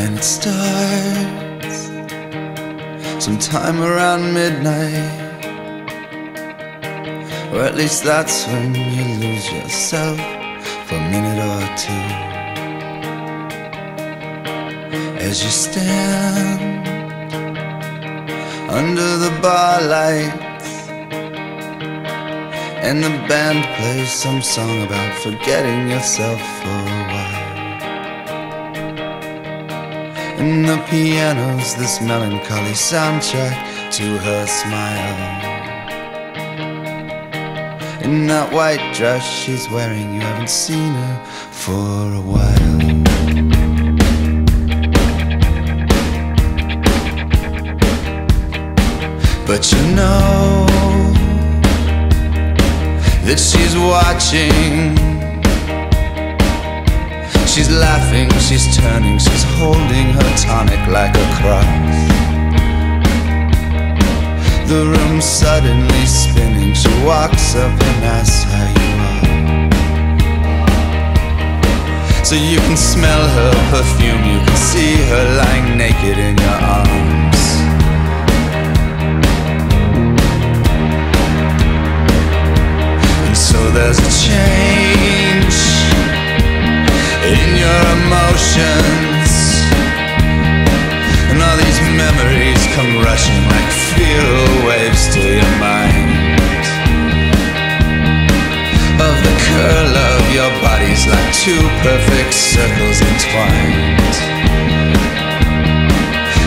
And it starts sometime around midnight. Or at least that's when you lose yourself for a minute or two. As you stand under the bar lights, and the band plays some song about forgetting yourself for And the piano's this melancholy soundtrack to her smile. In that white dress she's wearing, you haven't seen her for a while. But you know that she's watching. She's laughing, she's The room suddenly spinning. She walks up and asks how you are. So you can smell her perfume, you can see her lying naked in your arms. And so there's a change in your emotions. And all these memories come rushing like feral waves to your mind. Of the curl of your bodies like two perfect circles entwined.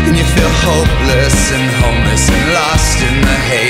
And you feel hopeless and homeless and lost in the wine.